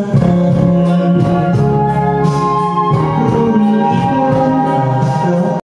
不